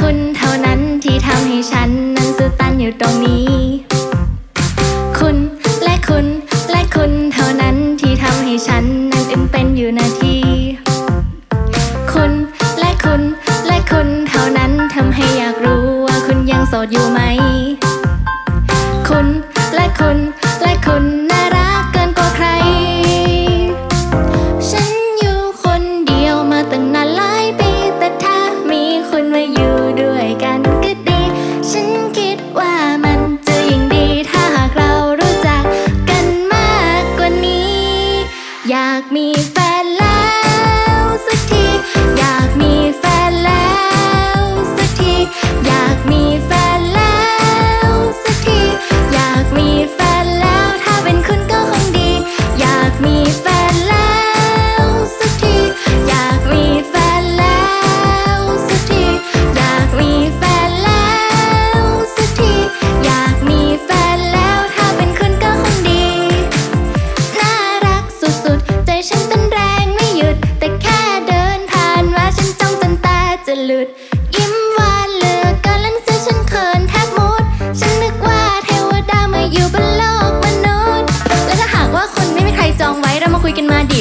คุณเท่านั้นที่ทำให้ฉันนั้นสตันอยู่ตรงนี้ คุณและคุณและคุณเท่านั้นที่ทำให้ฉันนั้นอึ้งเป็นอยู่นาที คุณและคุณและคุณเท่านั้นทำให้อยากรู้ว่าคุณยังโสดอยู่ไหม คุณ อยากมีแฟน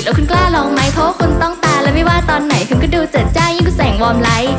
มาคุยกันมาดีแล้วคุณกล้าลองไหมเพราะว่าคุณต้องตาและไม่ว่าตอนไหนคุณก็ดูเจิดจ้ายิ่งกว่าแสง warm light